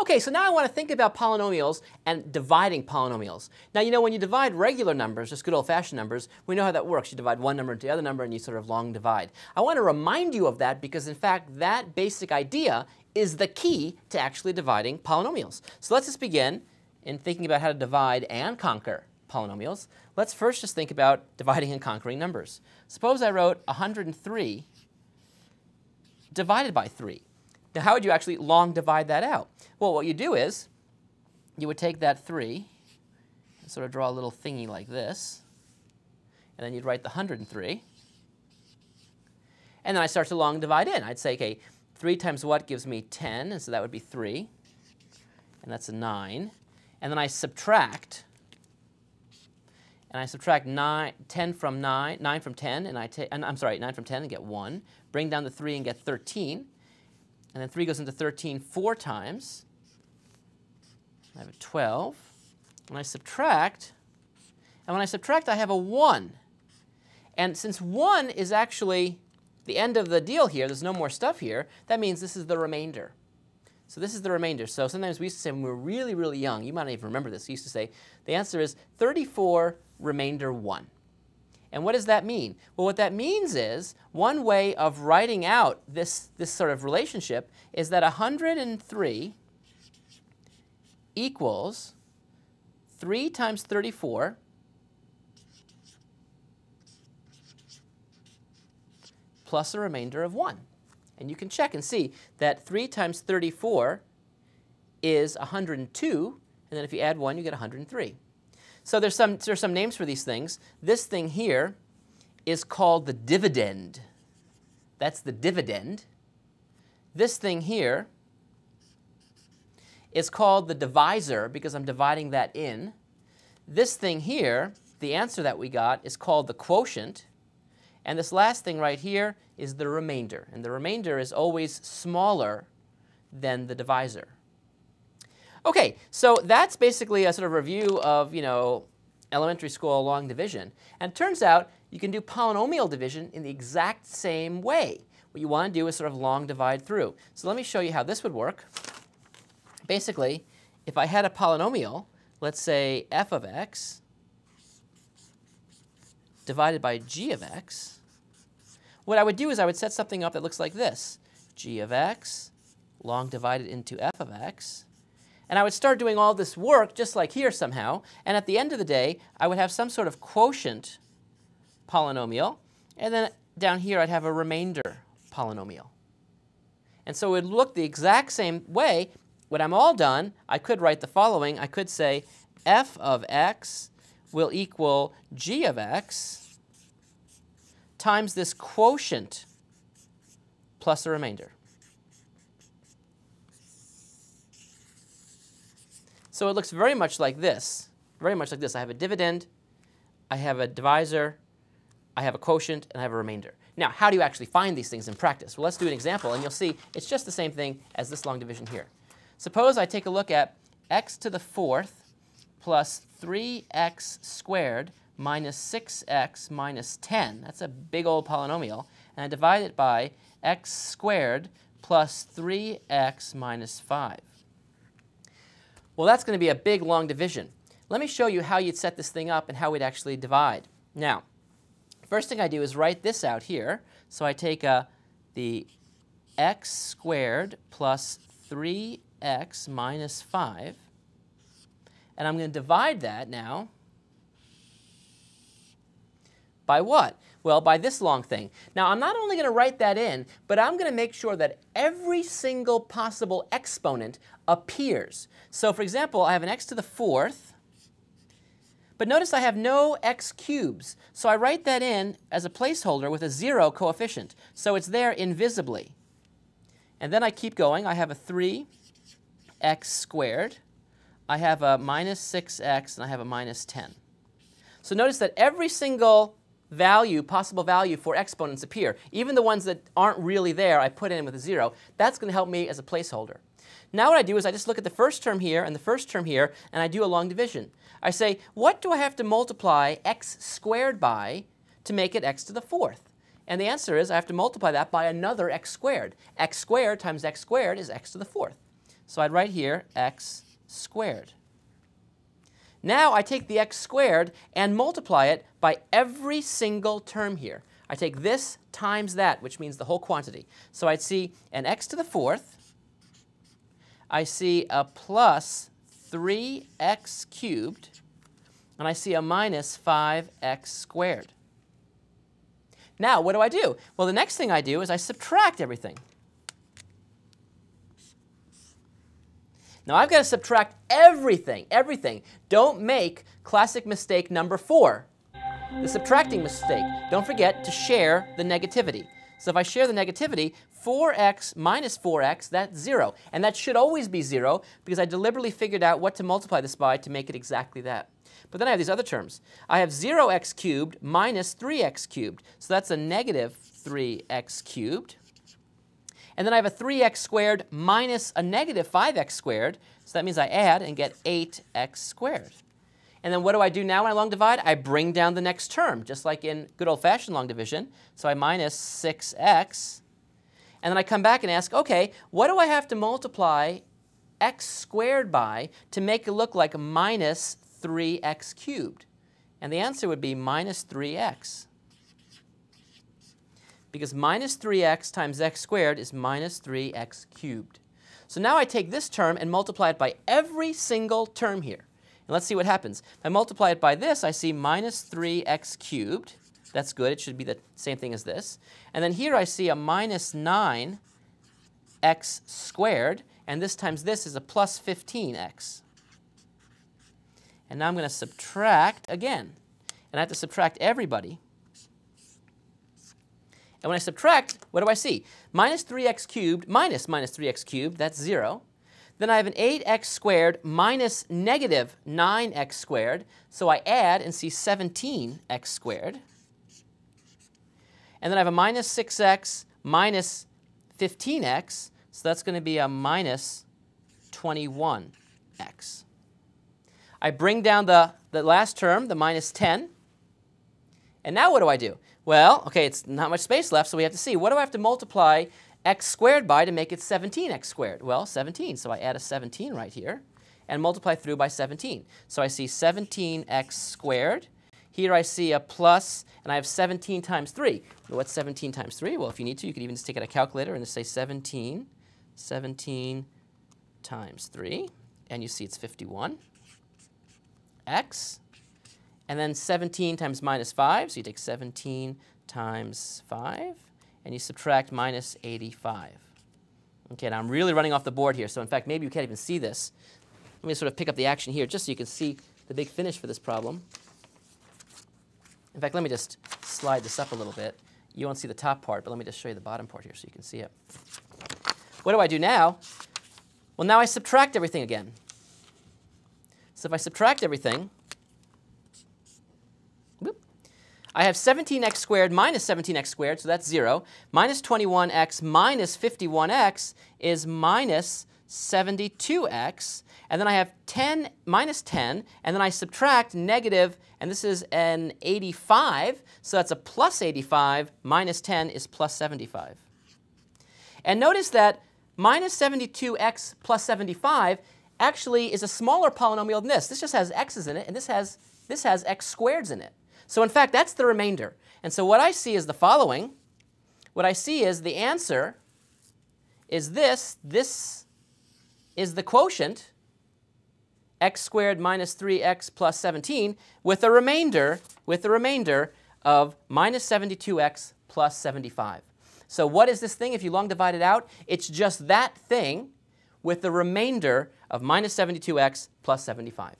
Okay, so now I want to think about polynomials and dividing polynomials. Now, you know, when you divide regular numbers, just good old-fashioned numbers, we know how that works. You divide one number into the other number and you sort of long divide. I want to remind you of that because, in fact, that basic idea is the key to actually dividing polynomials. So let's just begin in thinking about how to divide and conquer polynomials. Let's first just think about dividing and conquering numbers. Suppose I wrote 103 divided by 3. Now, how would you actually long divide that out? Well, what you do is you would take that 3 and sort of draw a little thingy like this, and then you'd write the 103. And then I start to long divide in. I'd say, okay, 3 times what gives me 10, and so that would be 3, and that's a 9. And then I subtract, and I subtract nine, 10 from 9, 9 from 10, and I take, I'm sorry, 9 from 10 and get 1. Bring down the 3 and get 13. And then 3 goes into 13 four times. I have a 12. When I subtract, and when I subtract, I have a 1. And since 1 is actually the end of the deal here, there's no more stuff here, that means this is the remainder. So this is the remainder. So sometimes we used to say when we were really, really young, you might not even remember this, we used to say the answer is 34 remainder 1. And what does that mean? Well, what that means is one way of writing out this, this sort of relationship is that 103 equals 3 times 34 plus a remainder of 1. And you can check and see that 3 times 34 is 102, and then if you add 1, you get 103. So there's some, there's some names for these things. This thing here is called the dividend. That's the dividend. This thing here is called the divisor because I'm dividing that in. This thing here, the answer that we got, is called the quotient. And this last thing right here is the remainder. And the remainder is always smaller than the divisor. Okay, so that's basically a sort of review of, you know, elementary school long division. And turns out you can do polynomial division in the exact same way. What you want to do is sort of long divide through. So let me show you how this would work. Basically, if I had a polynomial, let's say f of x divided by g of x, what I would do is I would set something up that looks like this. g of x long divided into f of x and I would start doing all this work just like here somehow. And at the end of the day, I would have some sort of quotient polynomial. And then down here, I'd have a remainder polynomial. And so it would look the exact same way. When I'm all done, I could write the following. I could say f of x will equal g of x times this quotient plus a remainder. So it looks very much like this, very much like this. I have a dividend, I have a divisor, I have a quotient, and I have a remainder. Now, how do you actually find these things in practice? Well, let's do an example, and you'll see it's just the same thing as this long division here. Suppose I take a look at x to the fourth plus 3x squared minus 6x minus 10. That's a big old polynomial. And I divide it by x squared plus 3x minus 5. Well, that's going to be a big, long division. Let me show you how you'd set this thing up and how we'd actually divide. Now, first thing I do is write this out here. So I take uh, the x squared plus 3x minus 5, and I'm going to divide that now by what? Well, by this long thing. Now, I'm not only going to write that in, but I'm going to make sure that every single possible exponent appears. So, for example, I have an x to the fourth, but notice I have no x cubes. So I write that in as a placeholder with a zero coefficient. So it's there invisibly. And then I keep going. I have a 3x squared. I have a minus 6x, and I have a minus 10. So notice that every single value, possible value for exponents appear. Even the ones that aren't really there, I put in with a zero. That's going to help me as a placeholder. Now what I do is I just look at the first term here and the first term here, and I do a long division. I say, what do I have to multiply x squared by to make it x to the fourth? And the answer is I have to multiply that by another x squared. x squared times x squared is x to the fourth. So I'd write here x squared. Now I take the x squared and multiply it by every single term here. I take this times that, which means the whole quantity. So I'd see an x to the fourth. I see a plus 3x cubed. And I see a minus 5x squared. Now, what do I do? Well, the next thing I do is I subtract everything. Now I've got to subtract everything, everything. Don't make classic mistake number four, the subtracting mistake. Don't forget to share the negativity. So if I share the negativity, 4x minus 4x, that's 0. And that should always be 0 because I deliberately figured out what to multiply this by to make it exactly that. But then I have these other terms. I have 0x cubed minus 3x cubed. So that's a negative 3x cubed. And then I have a 3x squared minus a negative 5x squared. So that means I add and get 8x squared. And then what do I do now when I long divide? I bring down the next term, just like in good old-fashioned long division. So I minus 6x. And then I come back and ask, OK, what do I have to multiply x squared by to make it look like minus 3x cubed? And the answer would be minus 3x because minus 3x times x squared is minus 3x cubed. So now I take this term and multiply it by every single term here. And let's see what happens. If I multiply it by this, I see minus 3x cubed. That's good. It should be the same thing as this. And then here I see a minus 9x squared. And this times this is a plus 15x. And now I'm going to subtract again. And I have to subtract everybody. And when I subtract, what do I see? Minus 3x cubed minus minus 3x cubed, that's 0. Then I have an 8x squared minus negative 9x squared. So I add and see 17x squared. And then I have a minus 6x minus 15x. So that's going to be a minus 21x. I bring down the, the last term, the minus 10. And now what do I do? Well, okay, it's not much space left, so we have to see. What do I have to multiply x squared by to make it 17x squared? Well, 17. So I add a 17 right here and multiply through by 17. So I see 17x squared. Here I see a plus, and I have 17 times 3. What's 17 times 3? Well, if you need to, you could even just take out a calculator and just say 17, 17 times 3, and you see it's 51. X and then 17 times minus 5, so you take 17 times 5, and you subtract minus 85. Okay, now I'm really running off the board here, so in fact, maybe you can't even see this. Let me sort of pick up the action here just so you can see the big finish for this problem. In fact, let me just slide this up a little bit. You won't see the top part, but let me just show you the bottom part here so you can see it. What do I do now? Well, now I subtract everything again. So if I subtract everything, I have 17x squared minus 17x squared, so that's 0. Minus 21x minus 51x is minus 72x. And then I have 10 minus 10, and then I subtract negative, and this is an 85, so that's a plus 85, minus 10 is plus 75. And notice that minus 72x plus 75 actually is a smaller polynomial than this. This just has x's in it, and this has, this has x squareds in it. So in fact, that's the remainder. And so what I see is the following. What I see is the answer is this. This is the quotient, x squared minus 3x plus 17, with a remainder, with a remainder of minus 72x plus 75. So what is this thing if you long divide it out? It's just that thing with the remainder of minus 72x plus 75.